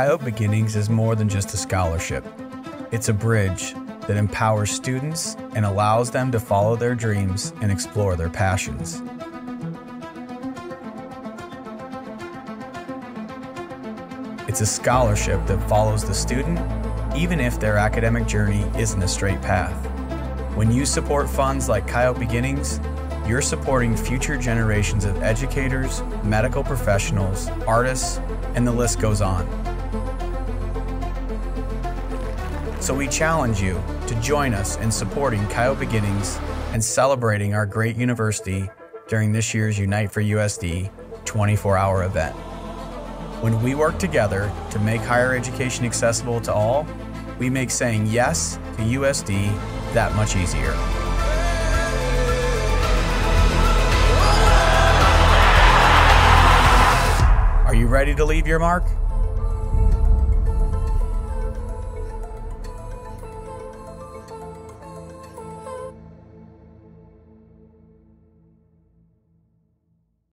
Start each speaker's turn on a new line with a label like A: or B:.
A: Coyote Beginnings is more than just a scholarship. It's a bridge that empowers students and allows them to follow their dreams and explore their passions. It's a scholarship that follows the student even if their academic journey isn't a straight path. When you support funds like Coyote Beginnings, you're supporting future generations of educators, medical professionals, artists, and the list goes on. So we challenge you to join us in supporting Coyote Beginnings and celebrating our great university during this year's Unite for USD 24 hour event. When we work together to make higher education accessible to all, we make saying yes to USD that much easier. Are you ready to leave your mark?